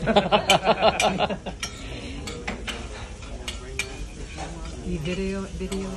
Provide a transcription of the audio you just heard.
You video video.